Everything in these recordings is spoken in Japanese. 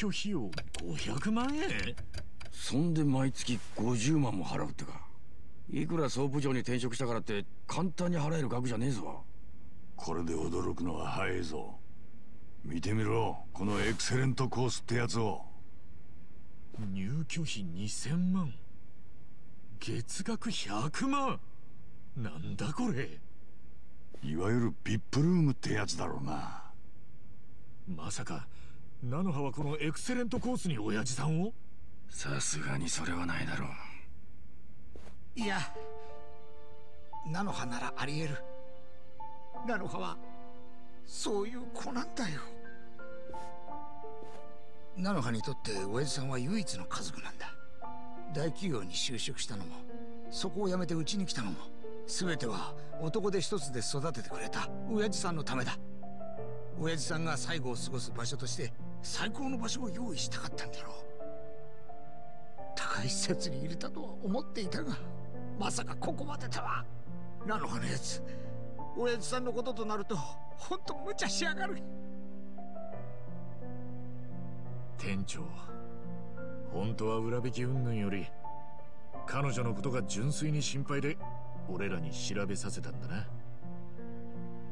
居費用500万円。そんで毎月50万も払うってか。いくら総部長に転職したからって簡単に払える額じゃねえぞ。これで驚くのは早いぞ。見てみろこのエクセレントコースってやつを。入居費2000万。月額100万。なんだこれ。いわゆる VIP ルームってやつだろうな。まさか菜の葉はこのエクセレントコースに親父さんを？さすがにそれはないだろう。いや菜の葉ならあり得る。菜の葉はそういう子なんだよ。菜の葉にとって親父さんは唯一の家族なんだ。大企業に就職したのもそこを辞めてうちに来たのも全ては男手一つで育ててくれた親父さんのためだ。親父さんが最後を過ごす場所として最高の場所を用意したかったんだろう。高い施設に入れたとは思っていたがまさかここまでとは。菜の葉のやつ。親父さんのこととなるとほんと無茶しやがる。店長本当は裏引き云々より彼女のことが純粋に心配で俺らに調べさせたんだな。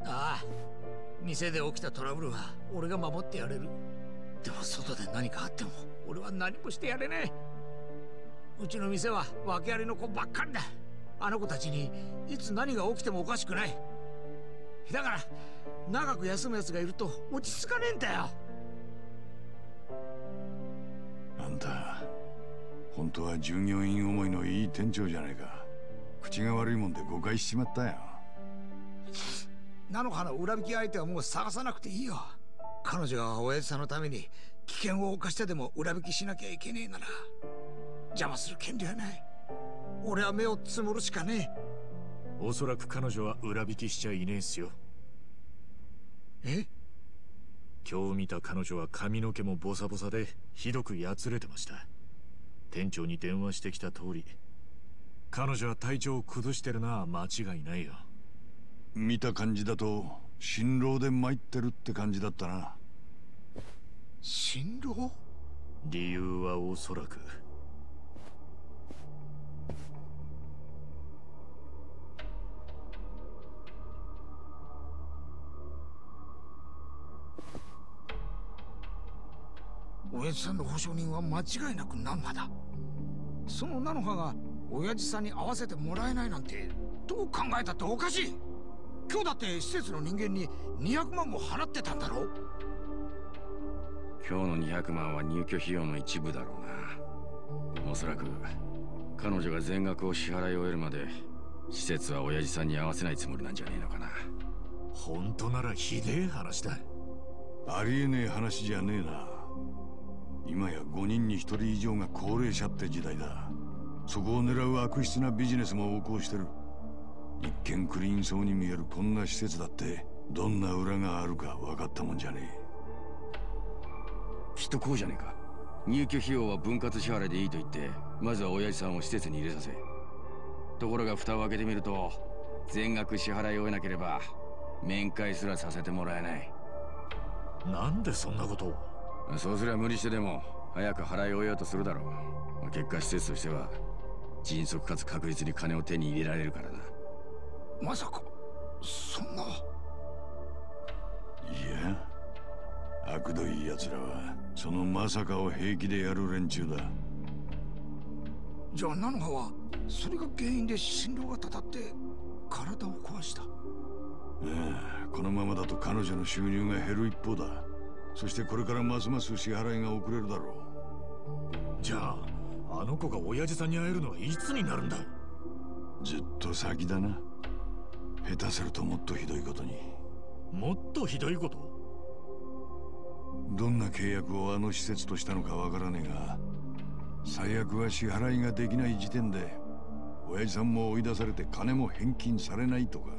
ああ店で起きたトラブルは俺が守ってやれるでも外で何かあっても。俺は何もしてやれねえ。うちの店は訳ありの子ばっかりだ。あの子たちにいつ何が起きてもおかしくない。だから長く休む奴がいると落ち着かねえんだよ。あんた本当は従業員思いのいい店長じゃないか。口が悪いもんで誤解しちまったよ。菜の葉の裏引き相手はもう探さなくていいよ彼女が親父さんのために危険を冒してでも裏引きしなきゃいけねえなら邪魔する権利はない。俺は目をつむるしかねおそらく彼女は裏引きしちゃいねえっすよ。ええ？今日見た彼女は髪の毛もボサボサでひどくやつれてました。店長に電話してきた通り。彼女は体調を崩してるのは間違いないよ。見た感じだと辛労で参ってるって感じだったな。辛労理由はおそらく。親父さんの保証人は間違いなくナンマだ。その菜の葉が親父さんに会わせてもらえないなんてどう考えたっておかしい今日だって施設の人間に200万も払ってたんだろ？今日の200万は入居費用の一部だろうな。おそらく彼女が全額を支払い終えるまで施設は親父さんに合わせないつもりなんじゃねえのかな。本当ならひでえ話だ。ありえねえ話じゃねえな。今や5人に1人以上が高齢者って時代だ。そこを狙う悪質なビジネスも横行してる一見クリーンそうに見えるこんな施設だってどんな裏があるか分かったもんじゃねきっとこうじゃねえか。入居費用は分割支払いでいいと言ってまずは親父さんを施設に入れさせ。ところが蓋を開けてみると全額支払い終えなければ面会すらさせてもらえない。なんでそんなことを？そうすりゃ無理してでも早く払い終えようとするだろう。結果施設としては迅速かつ確実に金を手に入れられるからなまさかそんな。いや悪どい奴らはそのまさかを平気でやる連中だ。じゃあ菜の葉はそれが原因で心労がたたって体を壊した。ああこのままだと彼女の収入が減る一方だ。そしてこれからますます支払いが遅れるだろじゃああの子が親父さんに会えるのはいつになるんだ？うずっと先だな下手するともっとひどいことに。もっとひどいこと？どんな契約をあの施設としたのかわからねえが最悪は支払いができない時点で親父さんも追い出されて金も返金されないとか。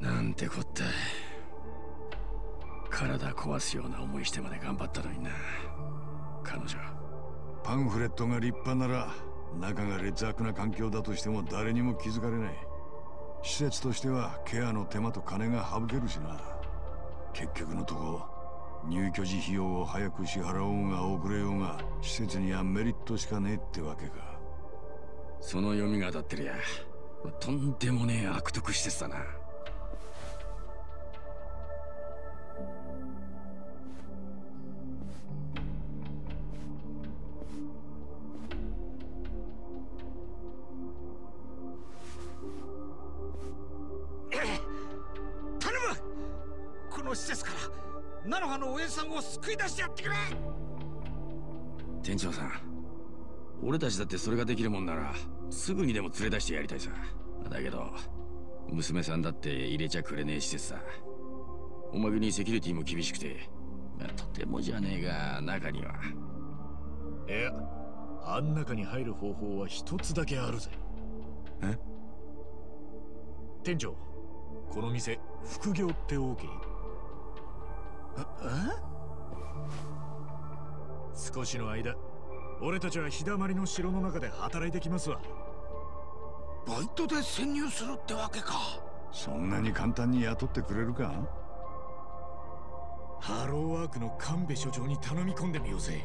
なんてこった。体壊すような思いしてまで頑張ったのにな。彼女。パンフレットが立派なら中が劣悪な環境だとしても誰にも気づかれない施設としてはケアの手間と金が省けるしな。結局のとこ入居時費用を早く支払おうが遅れようが施設にはメリットしかねえってわけか。その読みが当たってりゃとんでもねえ悪徳施設だな。を救い出してやってくれ。店長さん俺たちだってそれができるもんならすぐにでも連れ出してやりたいさ。だけど娘さんだって入れちゃくれねえ施設さ。おまけにセキュリティも厳しくて、まあとてもじゃねえが中には。いやあん中に入る方法は一つだけあるぜ。え？店長この店副業って OK? 少しの間俺たちは日だまりの城の中で働いてきますわ。バイトで潜入するってわけか。そんなに簡単に雇ってくれるか？ハローワークの神戸所長に頼み込んでみようぜ。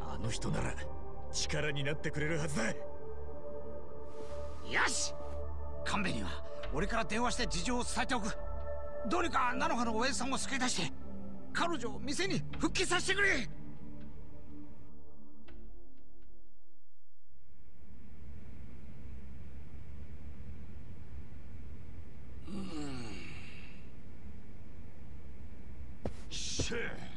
あの人なら力になってくれるはずだ。よし！神戸には俺から電話して事情を伝えておく。どうにか菜の葉の親父さんを救い出して彼女を店に復帰させてくれ。しゃ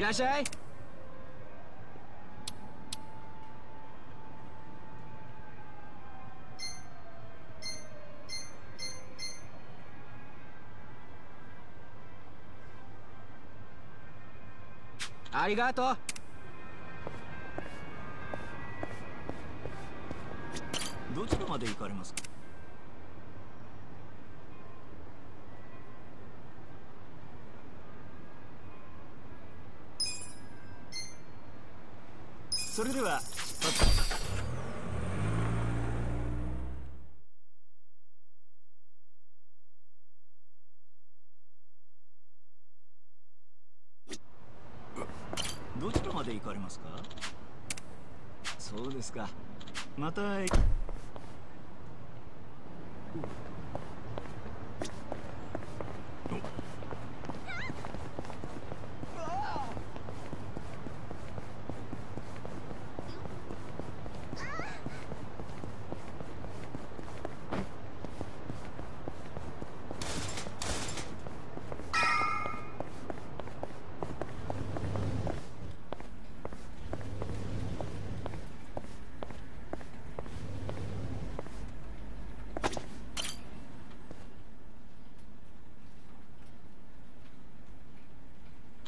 いらっしゃい。ありがとう。どちらまで行かれますか？それでは出発どちらまで行かれますか？そうですか。また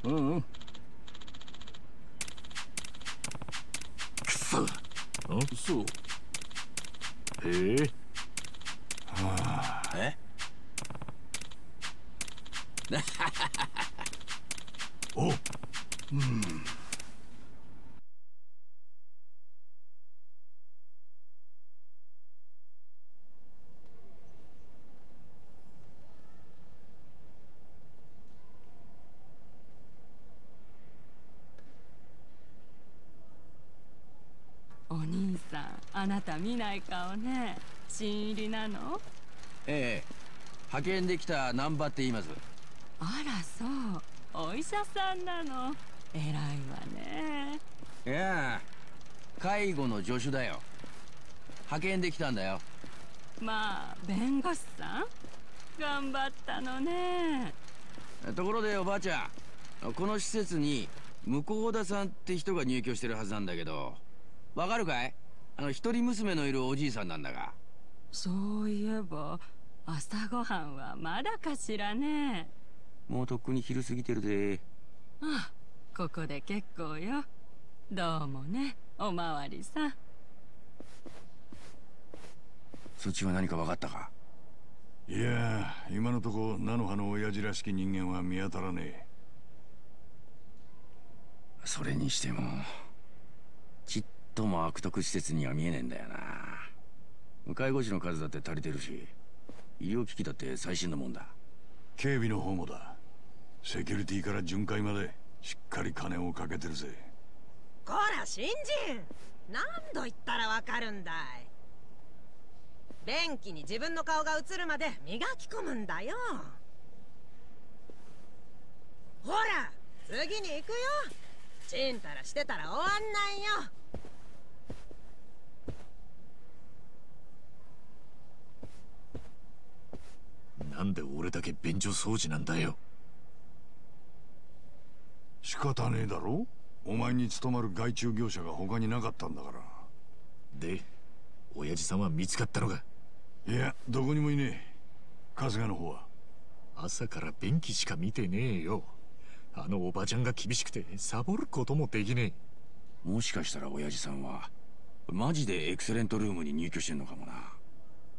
うんうんくそんそうへええおお兄さんあなた見ない顔ね。新入りなの？ええ。派遣できた難波って言います？あらそう。お医者さんなの。偉いわね。いや介護の助手だよ。派遣できたんだよ。まあ弁護士さん？頑張ったのね。ところでおばあちゃんこの施設に向田さんって人が入居してるはずなんだけどわかるかい？あの一人娘のいるおじいさんなんだが。そういえば朝ごはんはまだかしらね。もうとっくに昼過ぎてるで。あここで結構よ。どうもねおまわりさん。そっちは何か分かったか？いや今のとこ菜の葉の親父らしき人間は見当たらねえ。それにしてもとも悪徳施設には見えねえんだよな。介護士の数だって足りてるし医療機器だって最新のもんだ。警備の方もだ。セキュリティから巡回までしっかり金をかけてるぜ。こら新人何度言ったらわかるんだい。便器に自分の顔が映るまで磨き込むんだよ。ほら次に行くよ。ちんたらしてたら終わんないよなんで俺だけ便所掃除なんだよ。仕方ねえだろ？お前に勤まる外注業者が他になかったんだから。で親父さんは見つかったのか？いやどこにもいねえ。春日の方は。朝から便器しか見てねえよ。あのおばちゃんが厳しくてサボることもできねもしかしたら親父さんはマジでエクセレントルームに入居してんのかもな。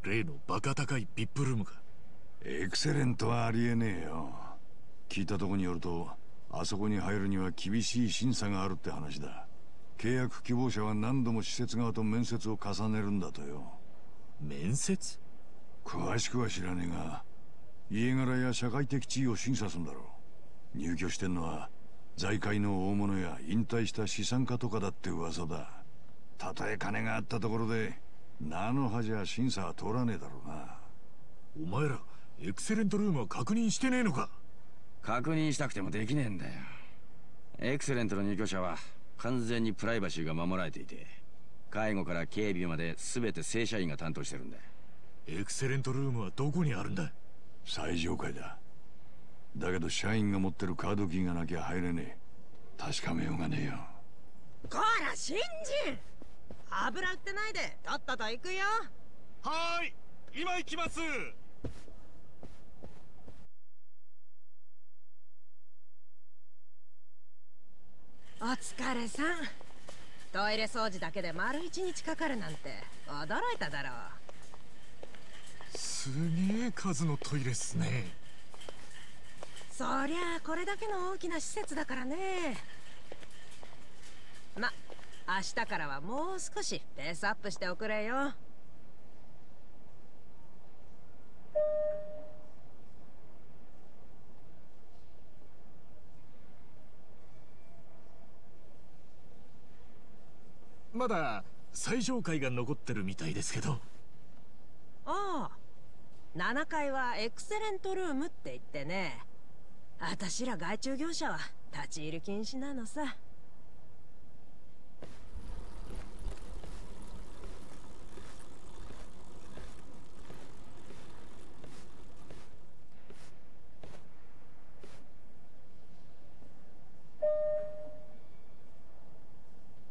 え例のバカ高い VIP ルームかエクセレントはありえねえよ。聞いたとこによるとあそこに入るには厳しい審査があるって話だ。契約希望者は何度も施設側と面接を重ねるんだとよ。面接？詳しくは知らねえが家柄や社会的地位を審査するんだろう。入居してんのは財界の大物や引退した資産家とかだって噂だ。たとえ金があったところで菜の葉じゃ審査は通らねえだろうな。お前らエクセレントルームは確認してねえのか？確認したくてもできねえんだよ。エクセレントの入居者は完全にプライバシーが守られていて介護から警備まで全て正社員が担当してるんだエクセレントルームはどこにあるんだ？最上階だ。だけど社員が持ってるカードキーがなきゃ入れね確かめようがねえよ。こら新人油売ってないでとっとと行くよ。はーい今行きますお疲れさん。トイレ掃除だけで丸一日かかるなんて。驚いただろう。すげえ数のトイレっすね。そりゃあこれだけの大きな施設だからね。ま明日からはもう少しペースアップしておくれよまだ最上階が残ってるみたいですけど。ああ7階はエクセレントルームって言ってね。私ら外注業者は立ち入り禁止なのさ。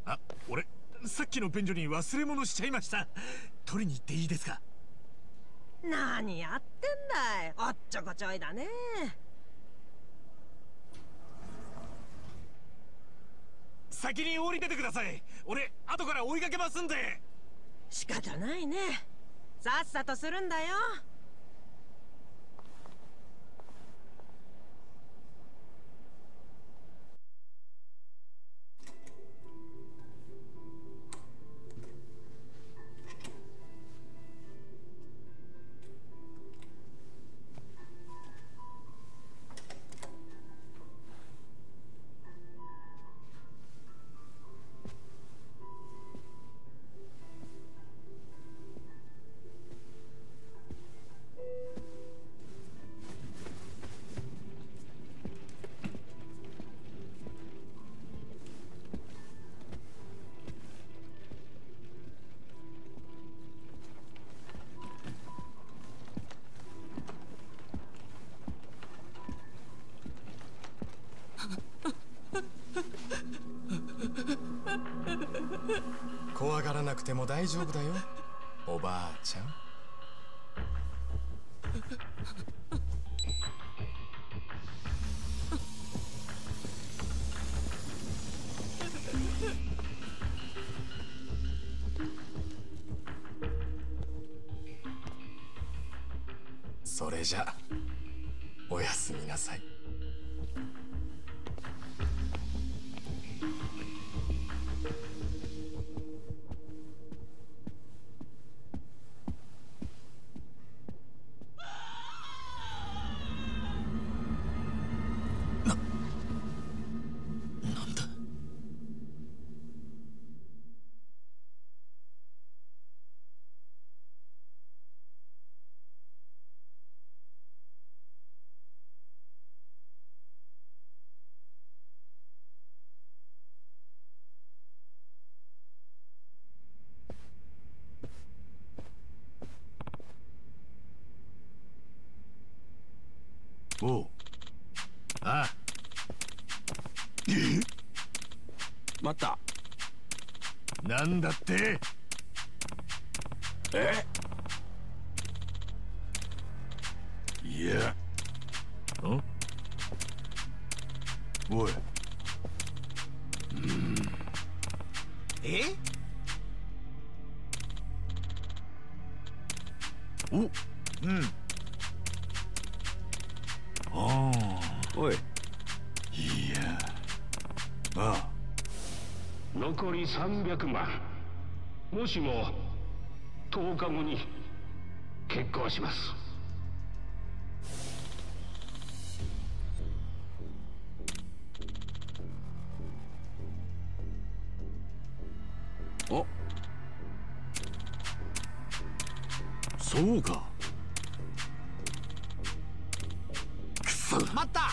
あ俺さっきの便所に忘れ物しちゃいました。取りに行っていいですか？何やってんだい。おっちょこちょいだね。先に降りててください。俺後から追いかけますんで。仕方ないね。さっさとするんだよくても大丈夫だよ。おばあちゃん。なんだって？え？300万。もしも10日後に結婚します。おそうか。待った。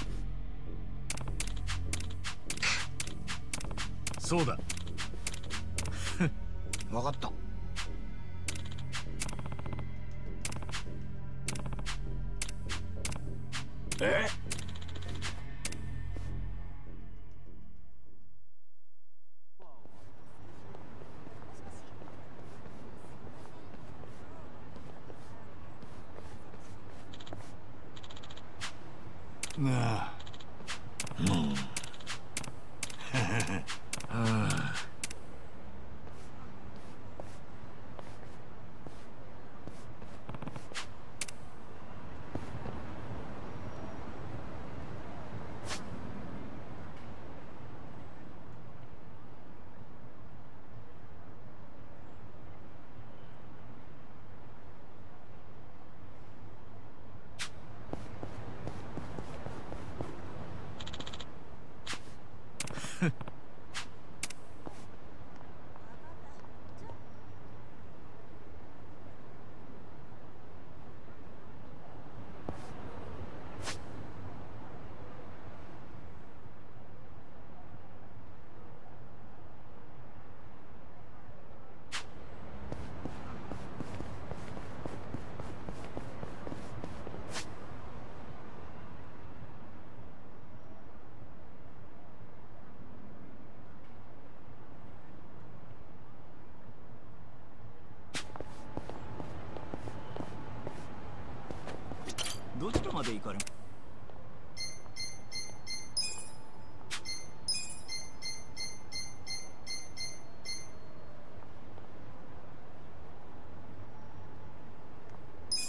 そうだ分かった。まで行かれ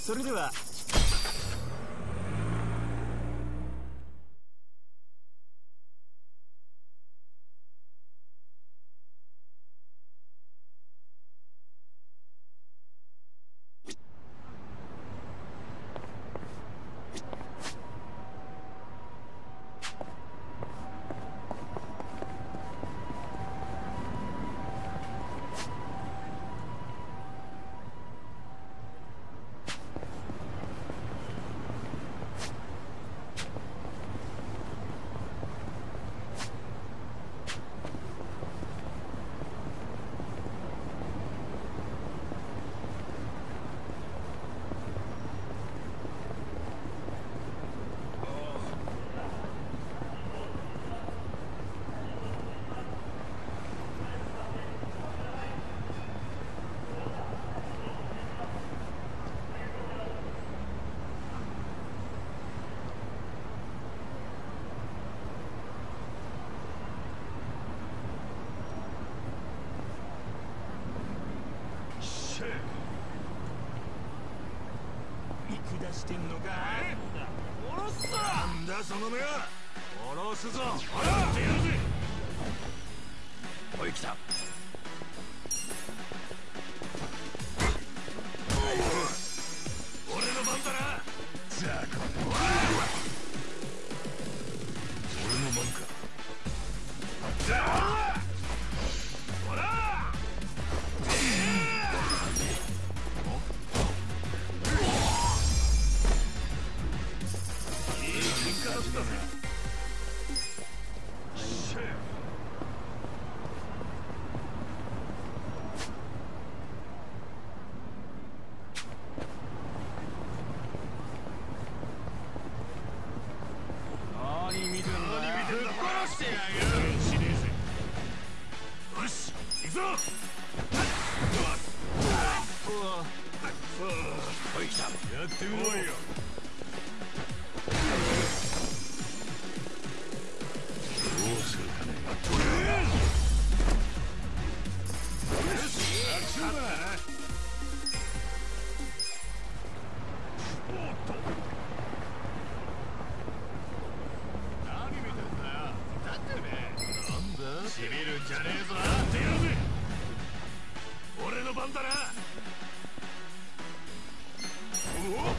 それではしてんのか殺すぞなんだその目は。殺すぞ。てやるぜ。おい来た。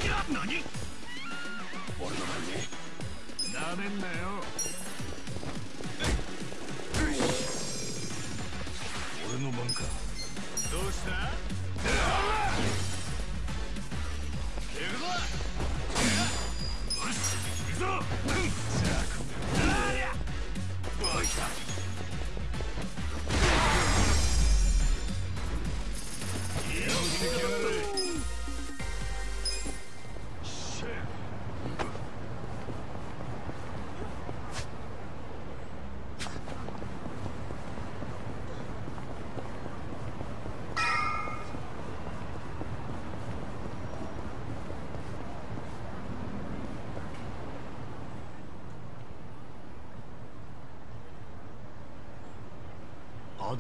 俺のになめんなよ俺の番か。どうした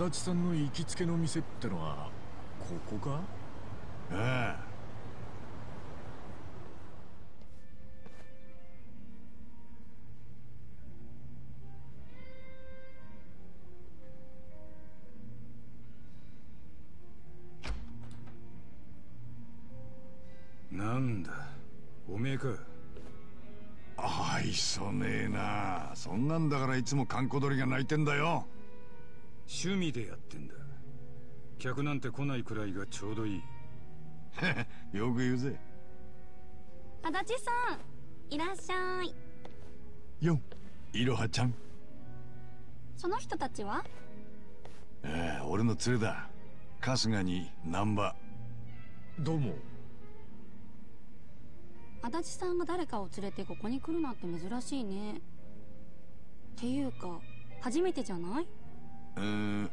立さんの行きつけの店ってのはここか？ああなんだ？おめえか？愛想ねえな。そんなんだからいつも閑古鳥が鳴いてんだよ。趣味でやってんだ。客なんて来ないくらいがちょうどいい。よく言うぜ。足立さんいらっしゃい。よいろはちゃん。その人たちは？ええ俺の連れだ。春日に難波。どうも。足立さんが誰かを連れてここに来るなんて珍しいねっていうか初めてじゃないえー、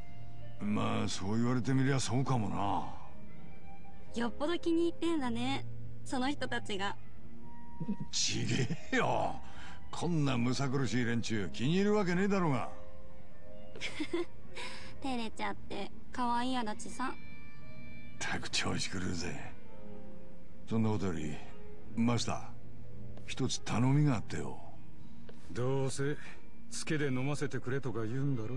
まあそう言われてみりゃそうかもな。よっぽど気に入ってんだねその人たちが。ちげえよ。こんなむさ苦しい連中気に入るわけねえだろうが。照れちゃって可愛い足立さん。たく調子狂うぜ。そんなことよりマスター一つ頼みがあってよ。どうせつけで飲ませてくれとか言うんだろ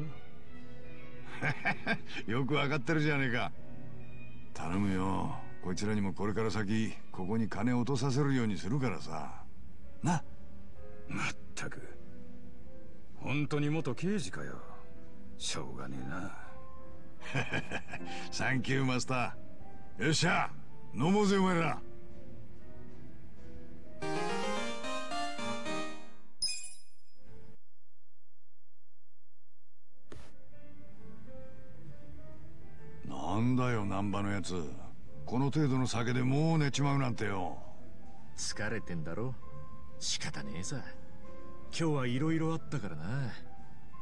よくわかってるじゃねえか。頼むよ。こいつらにもこれから先ここに金落とさせるようにするからさ。な。まったく。本当に元刑事かよ。しょうがねえな。サンキューマスターよっしゃ。飲もうぜお前ら難波のやつ。この程度の酒でもう寝ちまうなんてよ。疲れてんだろ。仕方ねえさ。今日はいろいろあったからな。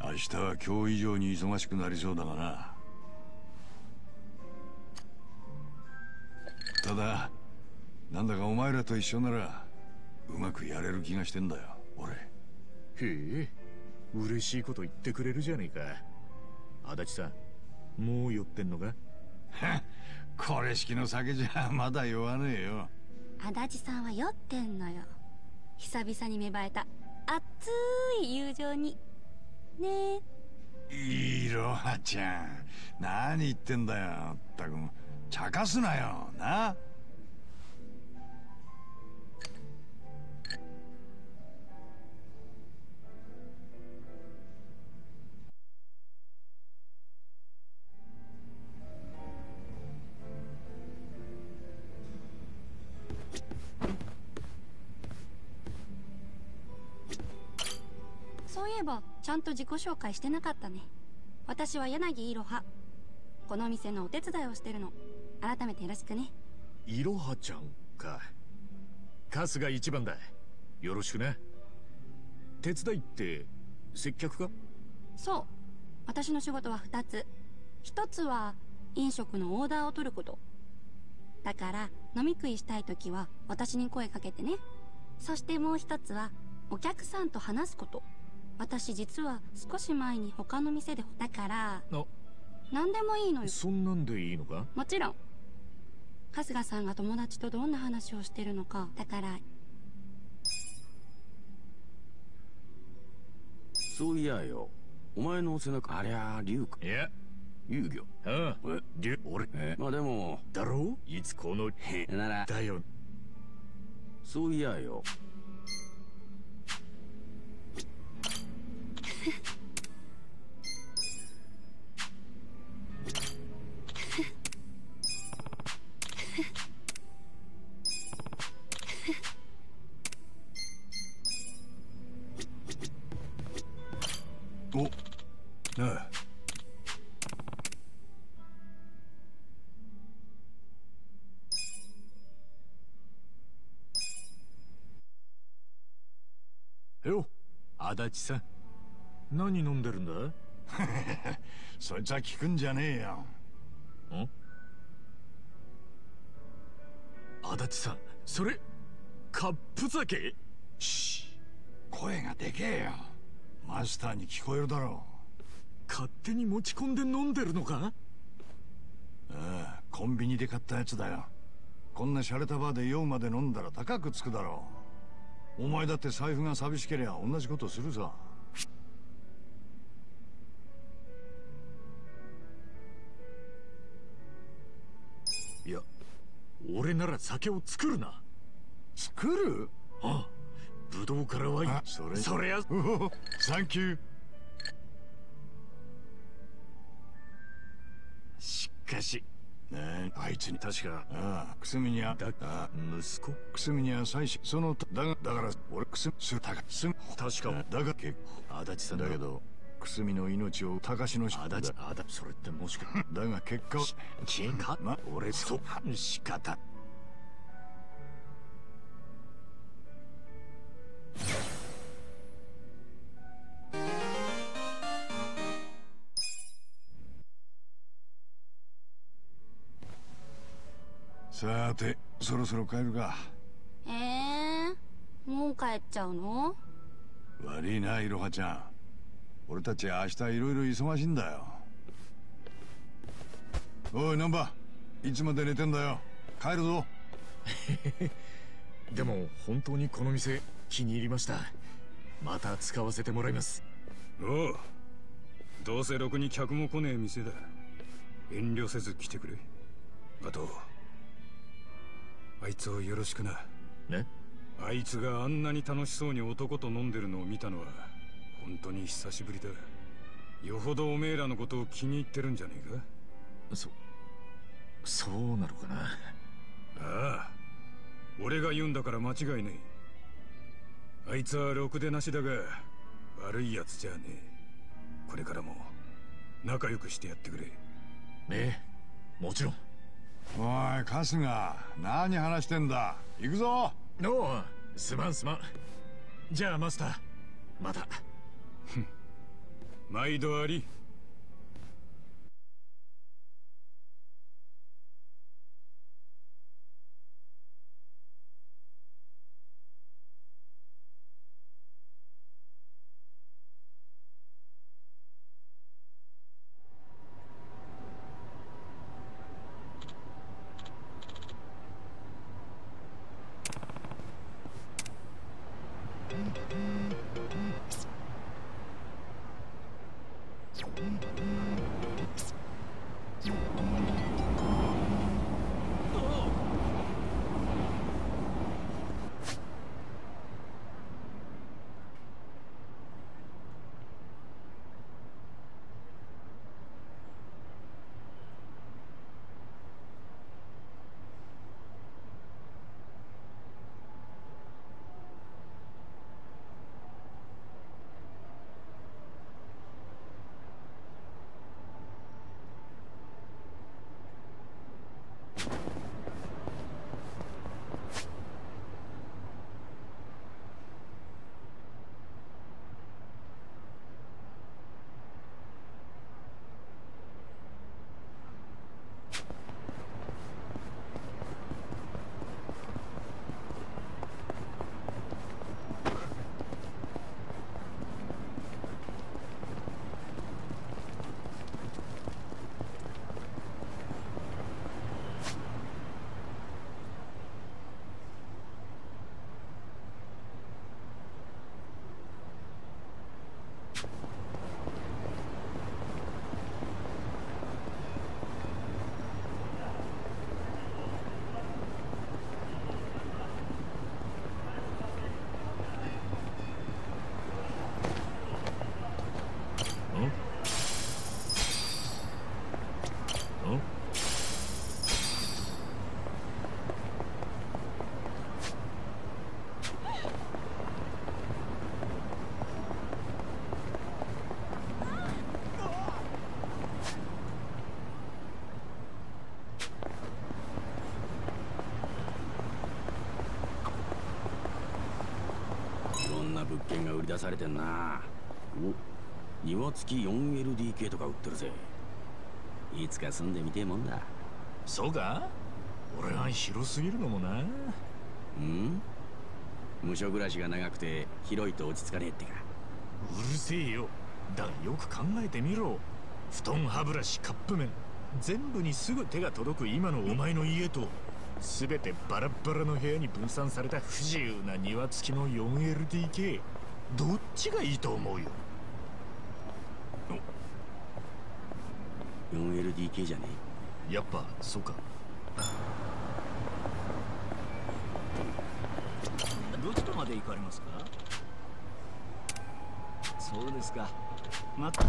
明日は今日以上に忙しくなりそうだがな。ただなんだかお前らと一緒ならうまくやれる気がしてんだよ俺。へえ嬉しいこと言ってくれるじゃねえか。足立さんもう酔ってんのか？これ式の酒じゃまだ酔わねえよ。足立さんは酔ってんのよ。久々に芽生えた熱い友情に。ねえ。いろはちゃん。何言ってんだよったく茶化すなよなちゃんと自己紹介してなかったね。私は柳いろはこの店のお手伝いをしてるの。改めてよろしくね。いろはちゃんか春日一番だよろしくな手伝いって接客かそう。私の仕事は2つ。1つは飲食のオーダーを取ること。だから飲み食いしたい時は私に声かけてね。そしてもう1つはお客さんと話すこと私実は少し前に他の店でだから何でもいいのよ。そんなんでいいのか？もちろん。春日さんが友達とどんな話をしてるのか。だからそういやよ。お前の背中ありゃ龍か。いや。遊魚ああ龍俺。まあでも。だろう？いつこの。へなら。だよ。そういやよおああよ足立さん。何飲んでるんだ？そいつは聞くんじゃねえよ。ん？足立さんそれカップ酒？し声がでけえよ。マスターに聞こえるだろ勝手に持ち込んで飲んでるのか？ああコンビニで買ったやつだよ。こんな洒落たバーで酔うまで飲んだら高くつくだろう。お前だって財布が寂しけりゃ同じことするさいや俺なら酒を作るな。作る？ああブドウからワイン。それ。それや。サンキュー。しかし。ねあいつに。確か。ああくすみには。だあ息子。くすみには妻子。そのだがだから俺くすみするたかすみ。確か。だが結足立さんだけどくすみの命を高しの足立あだそれってもしか だが結果は金か？ま俺そ仕方。さてそろそろ帰るか。えー、もう帰っちゃうの？悪いないろはちゃん俺たち明日いろいろ忙しいんだよ。おい難波いつまで寝てんだよ。帰るぞ。でも本当にこの店気に入りました。また使わせてもらいます。おう。どうせろくに客も来ねえ店だ。遠慮せず来てくれ。あとあいつをよろしくな。ね？あいつがあんなに楽しそうに男と飲んでるのを見たのは本当に久しぶりだ。よほどおめえらのことを気に入ってるんじゃねえか？そそうなのかな？ああ。俺が言うんだから間違いねえ。あいつはろくでなしだが悪い奴じゃねえ。これからも仲良くしてやってくれ。ええもちろん。おい春日何話してんだ？行くぞ。おうすまんすまん。じゃあマスターまた毎度あり。出されてんな。お庭付き 4LDK とか売ってるぜ。いつか住んでみてえもんだ。そうか？俺は広すぎるのもな。うん？無所暮らしが長くて広いと落ち着かねえってか。うるせえよ。だがよく考えてみろ。布団歯ブラシカップ麺。全部にすぐ手が届く今のお前の家と全てバラバラの部屋に分散された不自由な庭付きの 4LDK どっちがいいと思うよ？4LDK じゃね？えやっぱそうか。どちらまで行かれますか？そうですか。また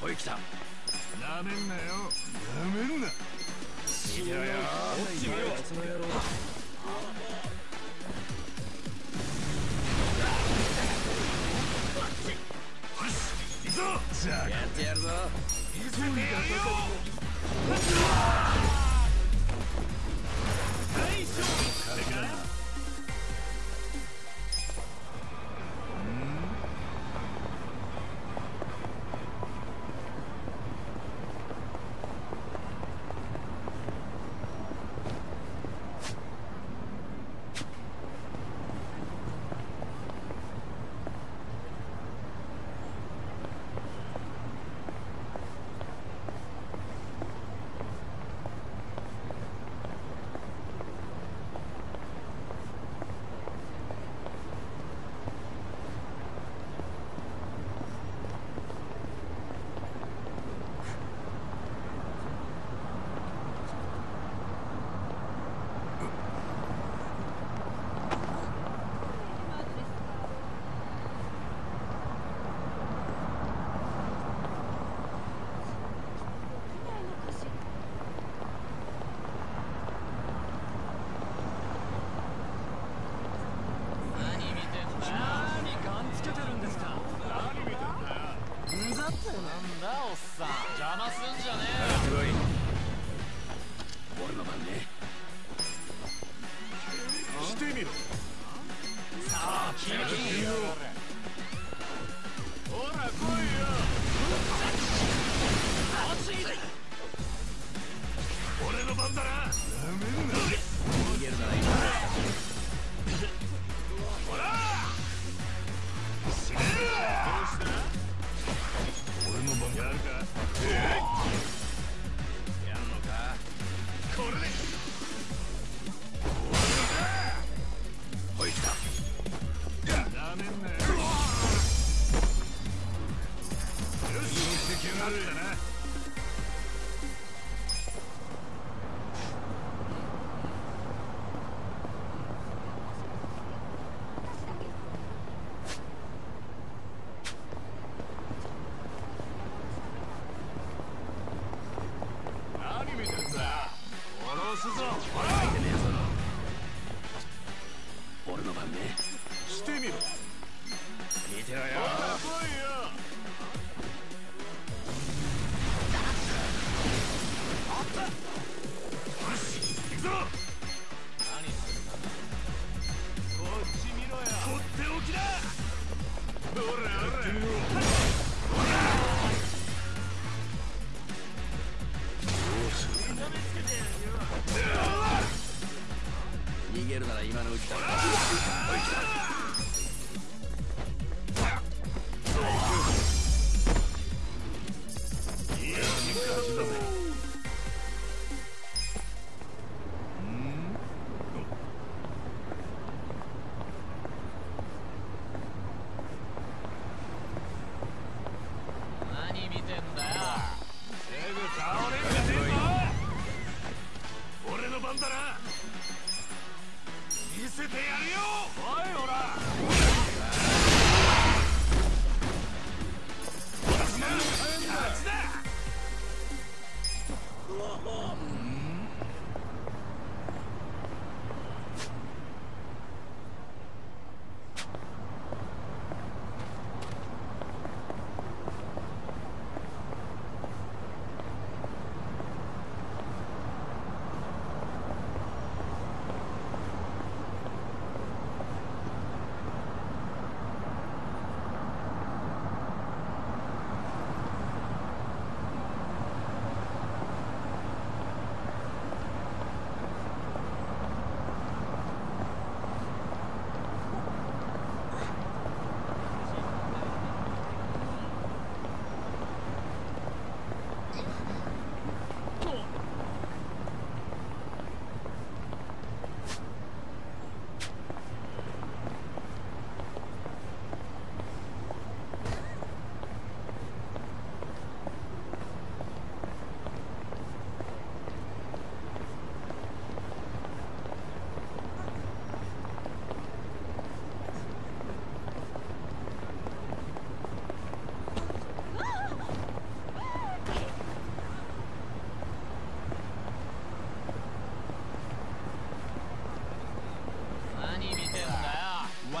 ほいきた。なめんなよ。な。めんな。死ぬよ落ち見ろその野郎やってやるぞ急いだばかり else. zone.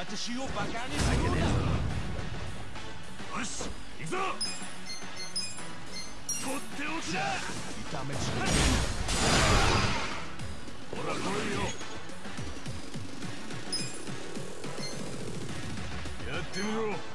私をバカにするよし行くぞっておきだ痛めちほら来いよやってみろ。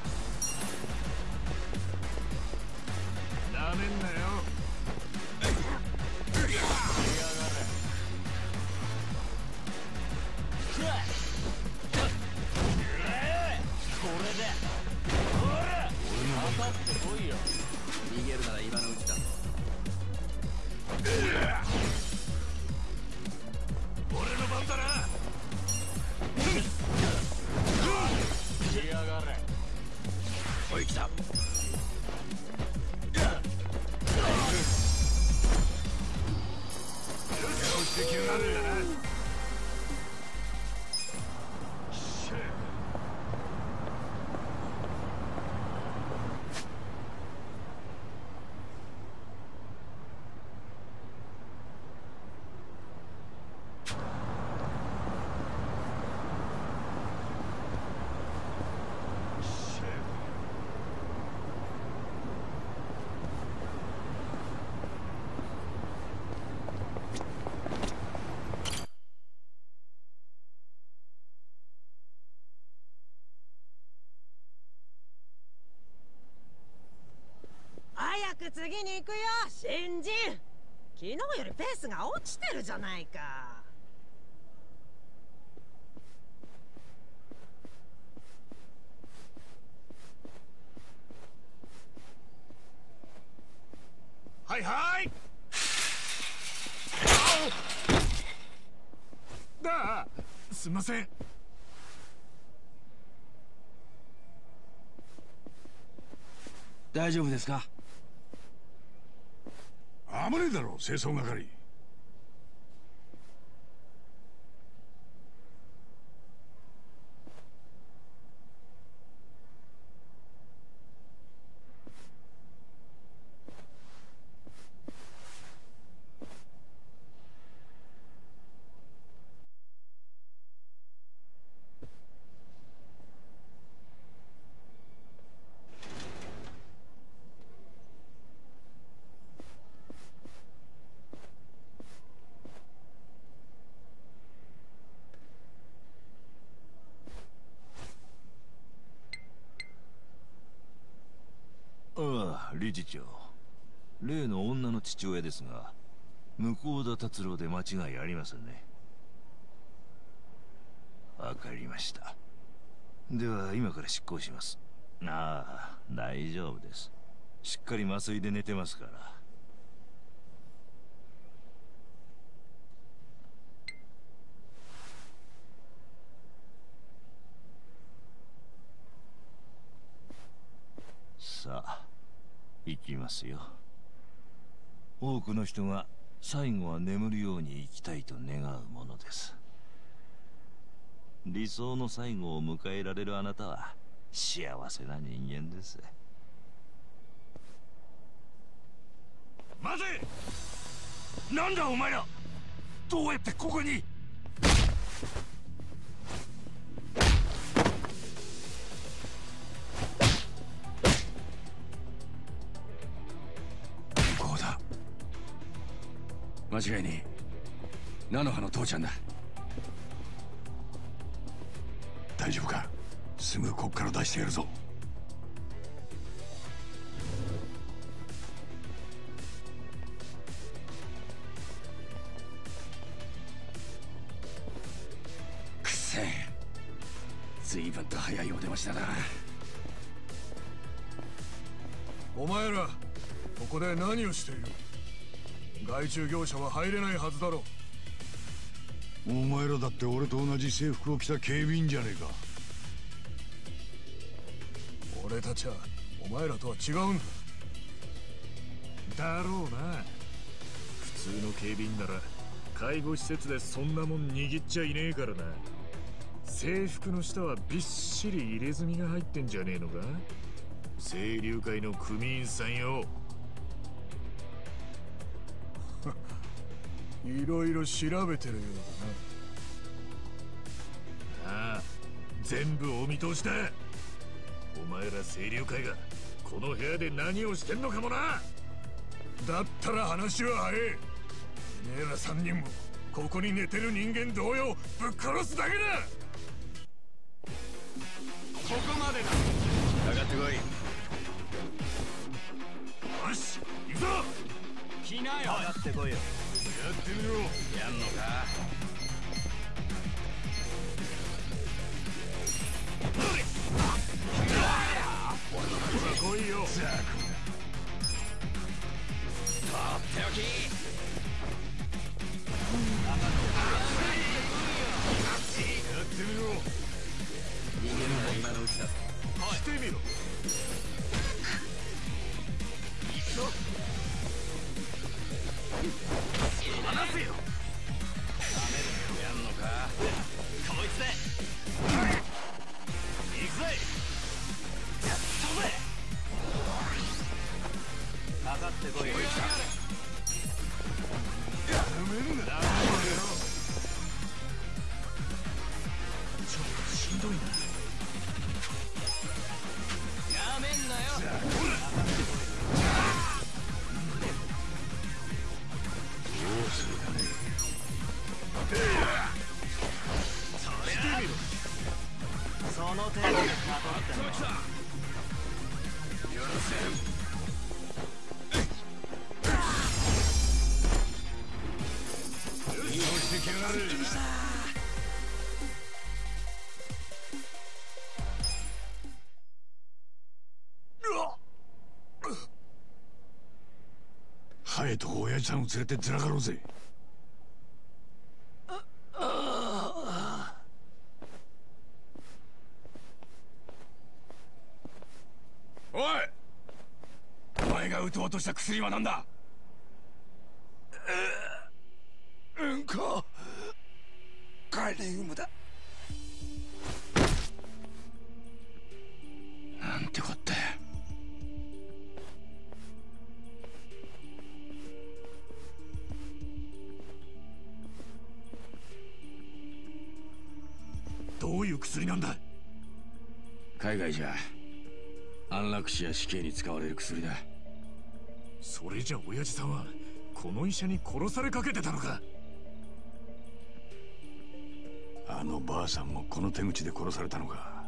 次に行くよ新人。昨日よりペースが落ちてるじゃないか。はいはい。あすいません。大丈夫ですか？まねえだろ清掃係ああ理事長例の女の父親ですが向田達郎で間違いありませんね。わかりました。では今から執行します。ああ大丈夫です。しっかり麻酔で寝てますからさあ行きますよ。多くの人が最後は眠るように生きたいと願うものです。理想の最後を迎えられるあなたは幸せな人間です。待てなんだお前ら。どうやってここに。間違いねえ。菜の葉の父ちゃんだ。大丈夫か？すぐこっから出してやるぞ。くせえ。随分と早いお出ましだな。お前らここで何をしている？外注業者は入れないはずだろお前らだって俺と同じ制服を着た警備員じゃねえか。俺たちはお前らとは違うんだ。だろうな。普通の警備員なら介護施設でそんなもん握っちゃいねえからな。制服の下はびっしり入れ墨が入ってんじゃねえのか？清流会の組員さんよ。いろいろ調べてるようだな。ああ全部お見通しだ。お前ら清流会がこの部屋で何をしてんのかもな。だったら話は早えてめえら三人もここに寝てる人間同様ぶっ殺すだけだ。ここまでだ。上がってこい。よし行くぞ。来なよ。上がってこいよ。やってみろやんのか来いよザコとってみろ Yeah. さんを連れてずらかろうぜ。おい！お前が撃とうとした薬は何だ？うんこ。カリウムだ。海外じゃ。安楽死や死刑に使われる薬だ。それじゃ親父さんはこの医者に殺されかけてたのか。あのばあさんもこの手口で殺されたのか。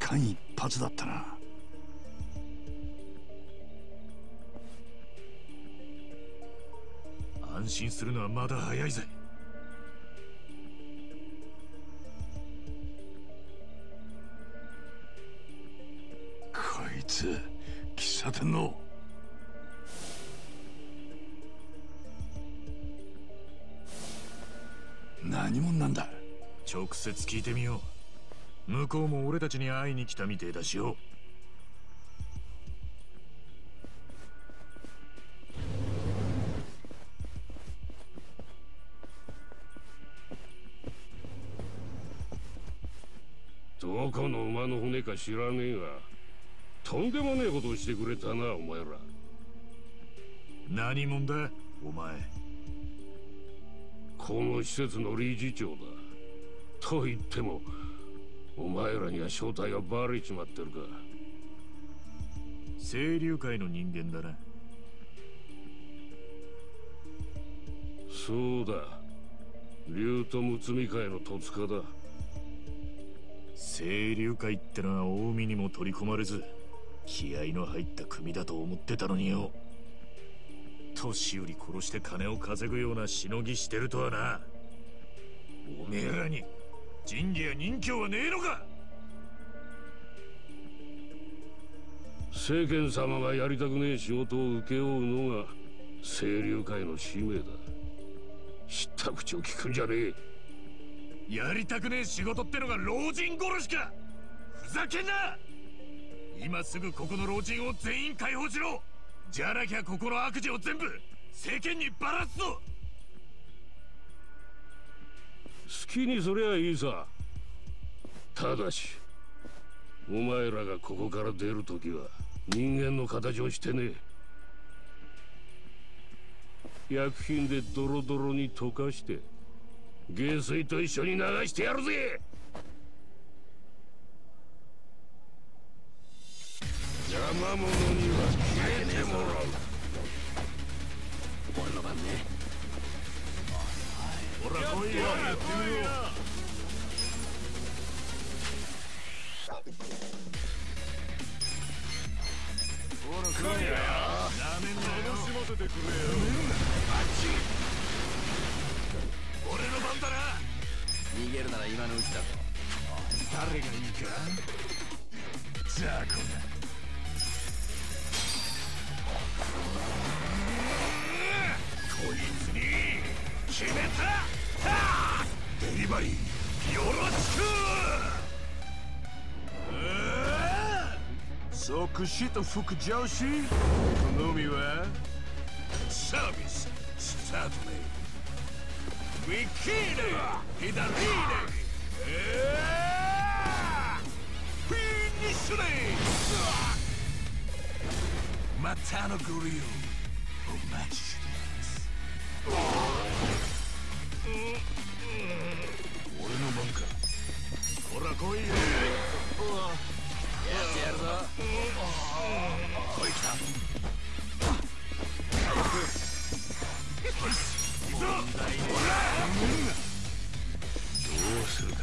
間一髪だったな。安心するのはまだ早いぜ喫茶店の？何者なんだ？直接聞いてみよう。向こうも俺たちに会いに来たみてえだしよ。どこの馬の骨か知らねえがとんでもねえことをしてくれたなお前ら。何者だお前。この施設の理事長だ。と言ってもお前らには正体がバレちまってるか。清流会の人間だな。そうだ。竜とむつみ会の戸塚だ。清流会ってのは近江にも取り込まれず気合の入った組だと思ってたのによ。年寄り殺して金を稼ぐようなしのぎしてるとはな。おめえらに仁義や任侠はねえのか。世間様がやりたくねえ仕事を請け負うのが清流会の使命だ。知った口を聞くんじゃねえ。やりたくねえ仕事ってのが老人殺しか。ふざけんな今すぐここの老人を全員解放しろ。じゃなきゃここの悪事を全部世間にばらすぞ。好きにすりゃいいさ。ただしお前らがここから出るときは人間の形をしてね。薬品でドロドロに溶かして下水と一緒に流してやるぜ。魔者には消えてもらう俺の番ねほら来いよやってみよほら来いよなめんなよ楽しませてくれよあっち俺の番だな逃げるなら今のうちだぞ。誰がいいか？雑魚だこいつに決めたデリバリーよろしく即死と副上司好みはサービススタートねウィキーネ左ねえーフィニッシュねまたのご利用お待ちしてます。俺の番か。ほら来いやってやるぞ。おい来た。どうするか。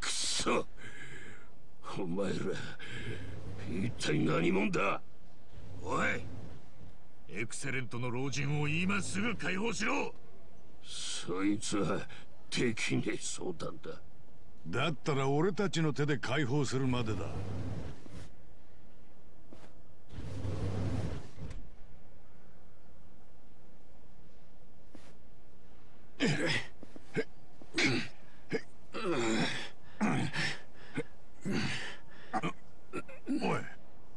くそお前ら一体何者だ？おいエクセレントの老人を今すぐ解放しろ！そいつはできねえ相談だ。だったら俺たちの手で解放するまでだおい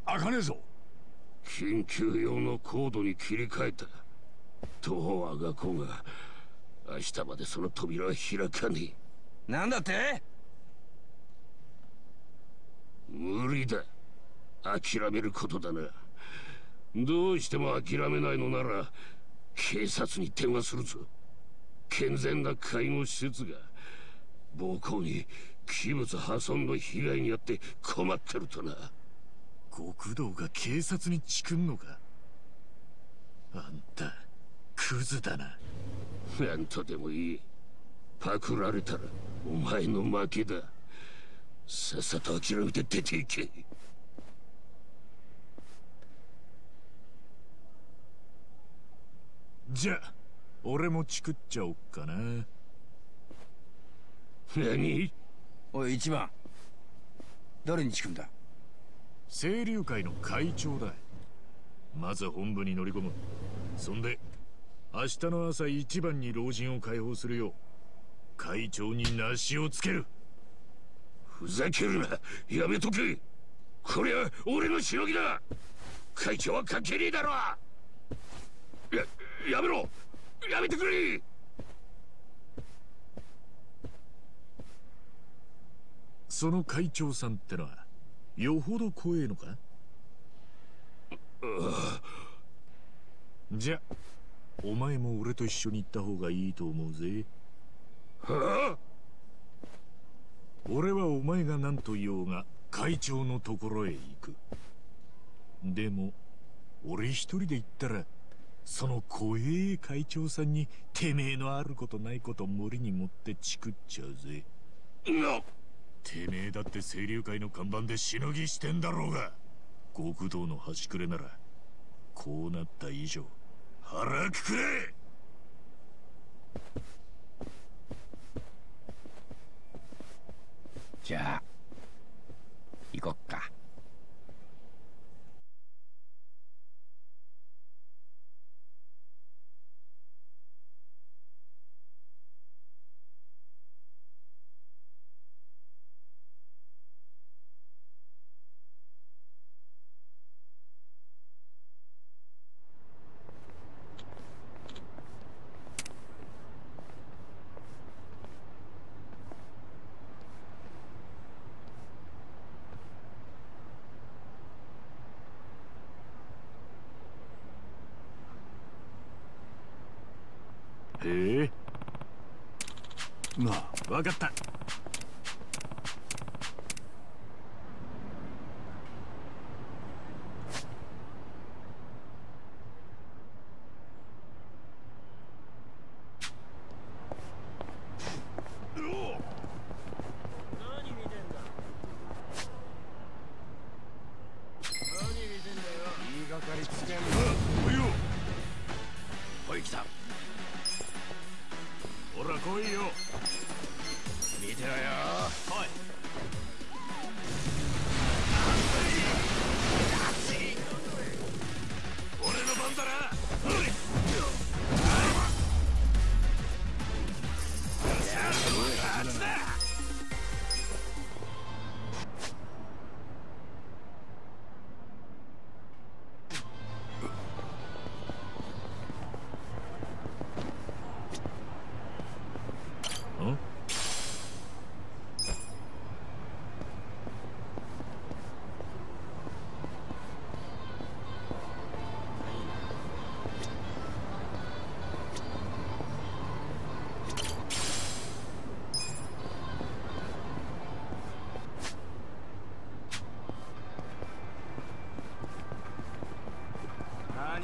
開かねえぞ緊急用のコードに切り替えた。どうあがこうが明日までその扉は開かねえ。なんだって？無理だ。諦めることだな。どうしても諦めないのなら警察に電話するぞ。健全な介護施設が暴行に器物破損の被害に遭って困ってるとな。極道が警察にチクんのか？あんたクズだな。なんとでもいい。パクられたらお前の負けだ。さっさと諦めて出ていけ。じゃあ俺もチクっちゃおっかな。何？おい一番。誰にチクんだ？清流会の会長だまず本部に乗り込む。そんで明日の朝一番に老人を解放するよう会長に梨をつける。ふざけるな。やめとけ。こりゃ俺のしのぎだ。会長は関係ねえだろ。ややめろ。やめてくれ。その会長さんってのはよほど怖えのか？じゃお前も俺と一緒に行った方がいいと思うぜ。はあ俺はお前が何と言おうが会長のところへ行く。でも俺一人で行ったらその怖え会長さんにてめえのあることないこと森に持ってチクっちゃうぜ。なてめえだって清流会の看板でしのぎしてんだろうが極道の端くれならこうなった以上腹くくれ。じゃあ行こっかへえなあ分かった。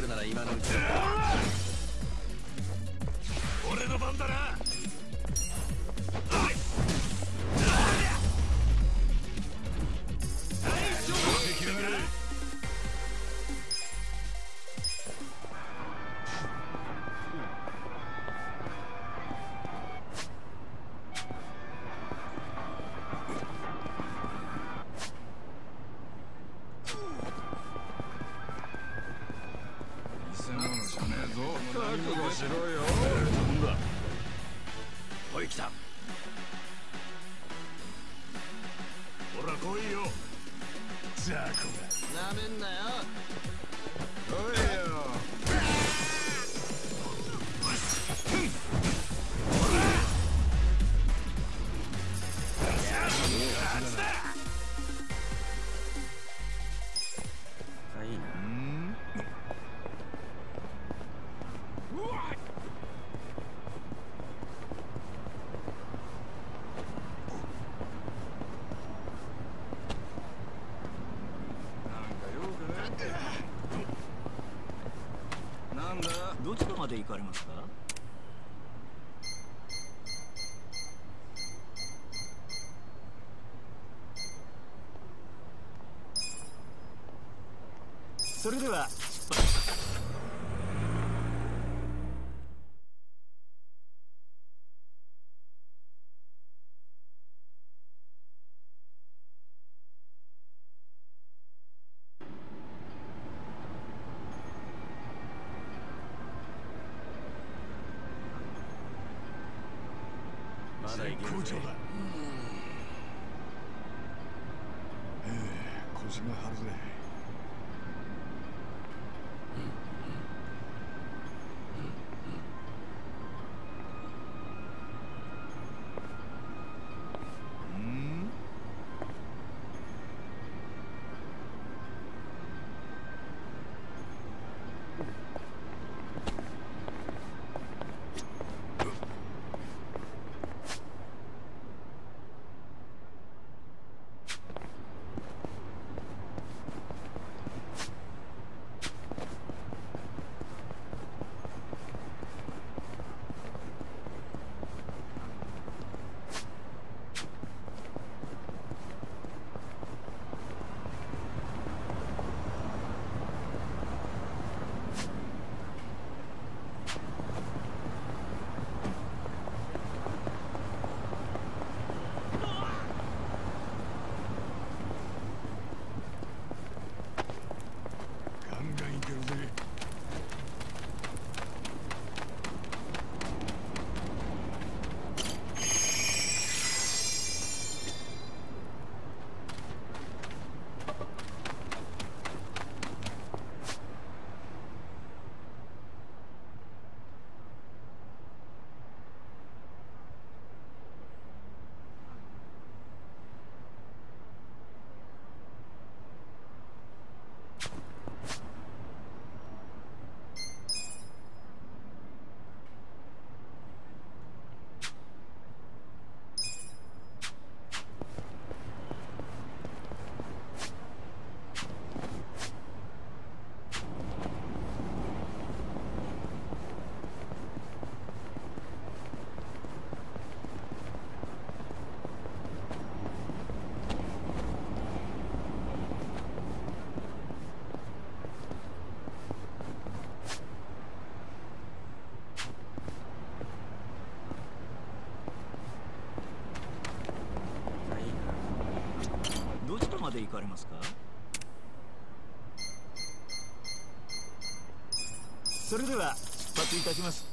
るなら今のうちだで行かれますか？救了。で行かれますか？それでは出発いたします。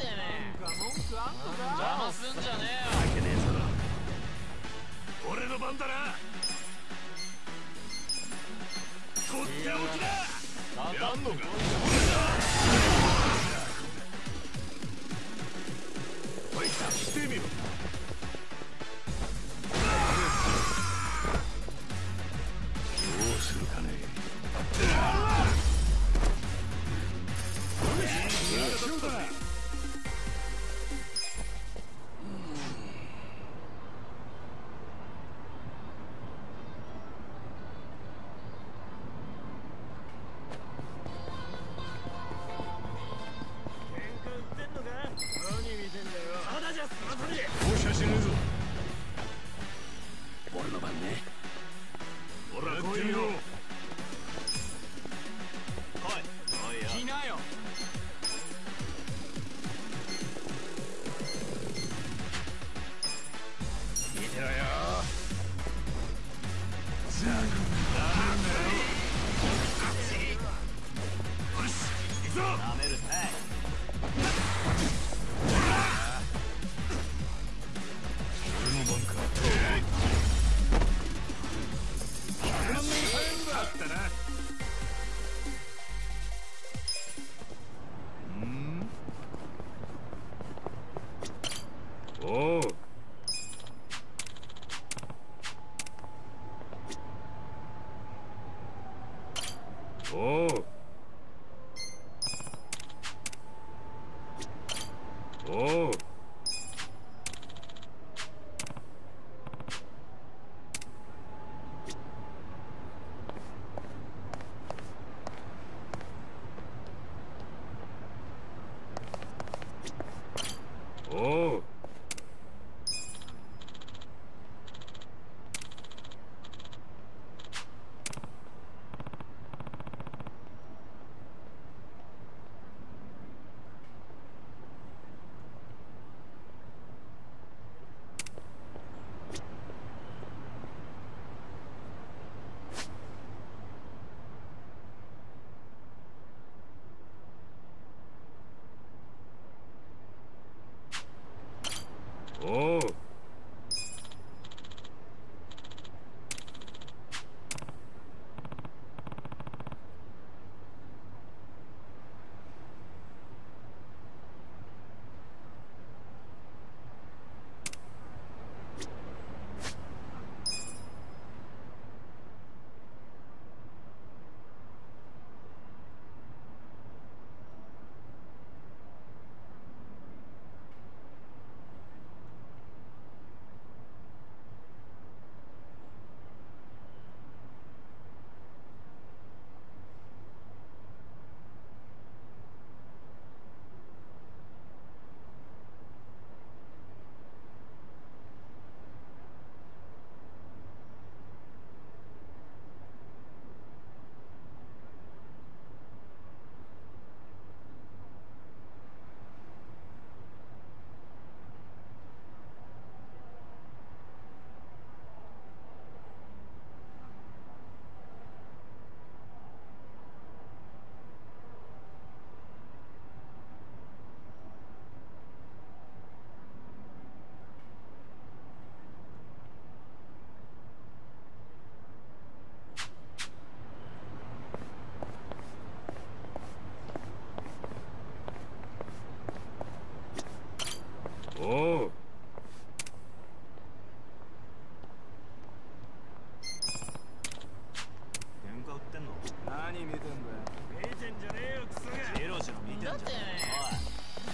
てめえ文句あんのか邪魔すんじゃねえよ。俺の番だな。とっておきだや。んの？か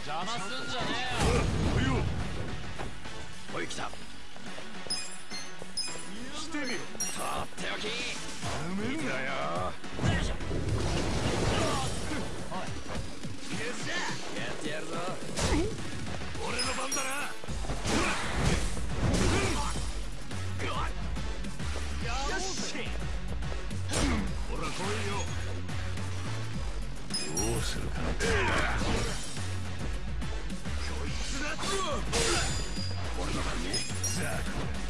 邪魔すんじゃねおよおい来た。してみろとっておき見てろよやってやるぞ俺の番だなよしほら来いよどうするかねこいつだ俺の番ねさあ